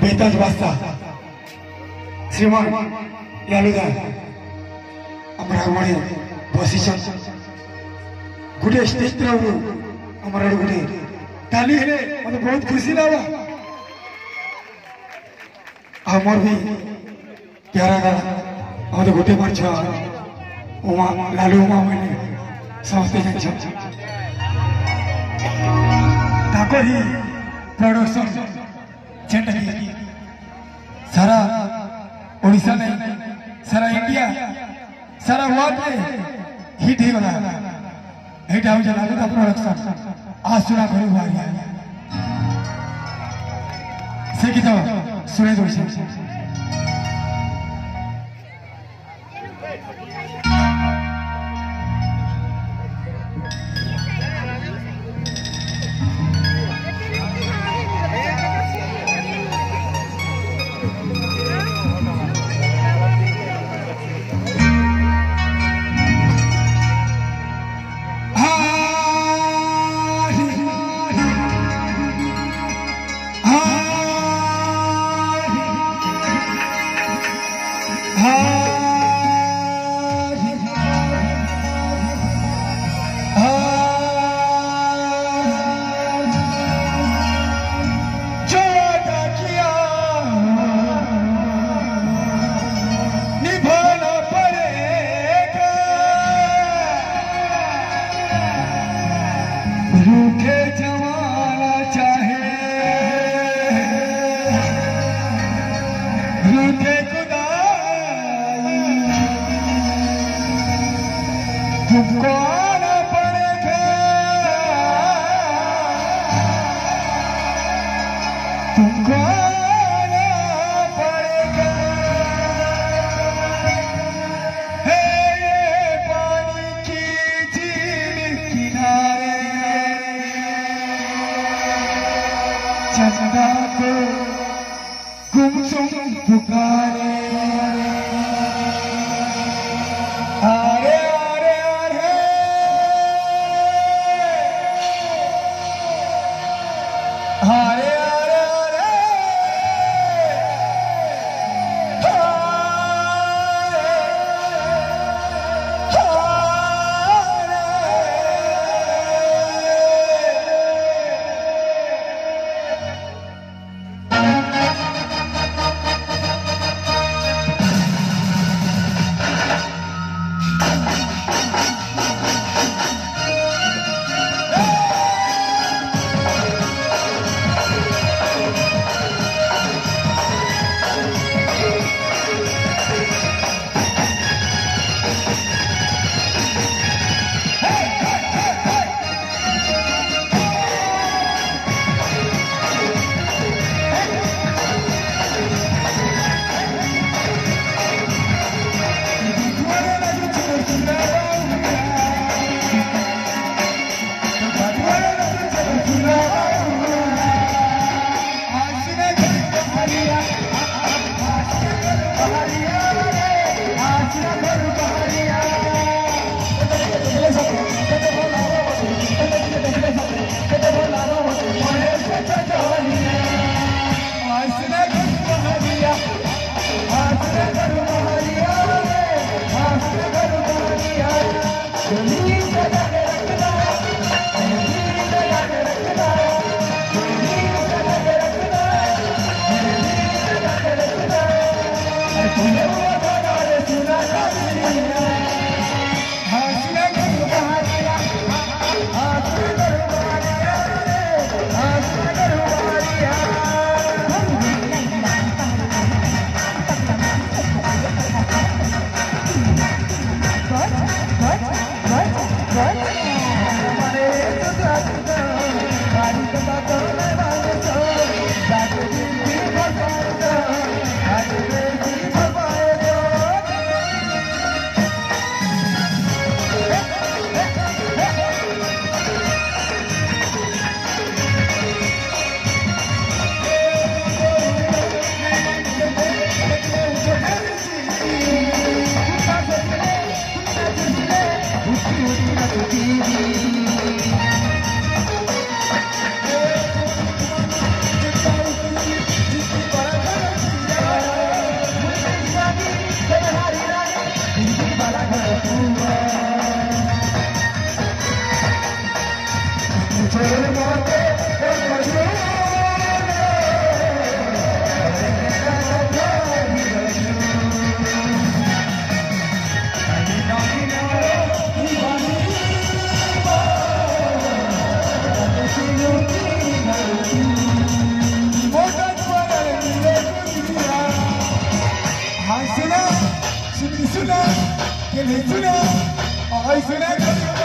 বেতাজ বাস্তা। শ্রীমান লালুদা আমার আগমনে বসিছন গোটে স্টেজ তরফ আমার আড়ে গোটে। তালি হলে মতো বহুত খুশি লাগলা আমার বি প্যারা গাড়া আমাদের গোটে মার ছ উমা লালু উমা মানে সমস্তে জানিছ। তাকে হি প্রডকশন झंडगी सारा उड़ीसा में सारा इंडिया सारा वर्ल्ड में हिट ही बना हिट हम जला तो प्रोडक्शन आज सुना घरे हुआ गया से की तो सुने दो Hey. नारे चा ख़ू पुकारे। sune kele sune know, sune kar